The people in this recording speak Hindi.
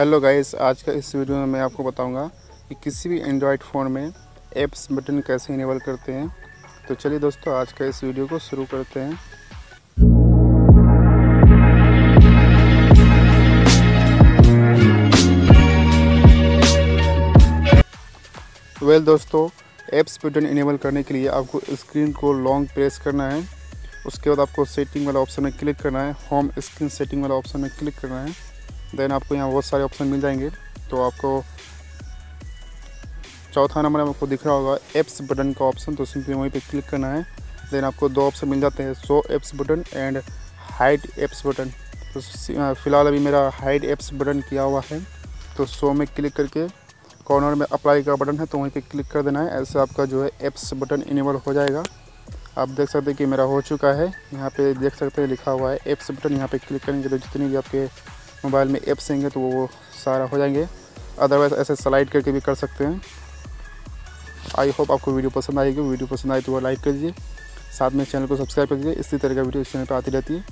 हेलो गाइस आज का इस वीडियो में मैं आपको बताऊँगा कि किसी भी एंड्रॉयड फ़ोन में एप्स बटन कैसे इनेबल करते हैं। तो चलिए दोस्तों आज का इस वीडियो को शुरू करते हैं। वेल well, दोस्तों एप्स बटन इनेबल करने के लिए आपको स्क्रीन को लॉन्ग प्रेस करना है। उसके बाद आपको सेटिंग वाला ऑप्शन में क्लिक करना है होम स्क्रीन सेटिंग वाला ऑप्शन में क्लिक करना है। देन आपको यहाँ बहुत सारे ऑप्शन मिल जाएँगे। तो आपको चौथा नंबर आपको दिख रहा होगा एप्स बटन का ऑप्शन तो सिंपली वहीं पे क्लिक करना है। देन आपको दो ऑप्शन मिल जाते हैं show apps button and hide apps button तो फ़िलहाल अभी मेरा हाइड एप्स बटन किया हुआ है। तो शो में क्लिक करके कॉर्नर में अप्लाई का बटन है तो वहीं पे क्लिक कर देना है। ऐसे आपका जो है एप्स बटन इनेबल हो जाएगा। आप देख सकते हैं कि मेरा हो चुका है। यहाँ पे देख सकते हैं लिखा हुआ है एप्स बटन यहाँ पे क्लिक करेंगे तो जितनी भी आपके मोबाइल में ऐप्स होंगे तो वो सारा हो जाएँगे। अदरवाइज़ ऐसे स्लाइड करके भी कर सकते हैं। आई होप आपको वीडियो पसंद आएगी। वीडियो पसंद आए तो वो लाइक कर दीजिए साथ में चैनल को सब्सक्राइब कर दीजिए इसी तरह का वीडियो इस चैनल पर आती रहती है।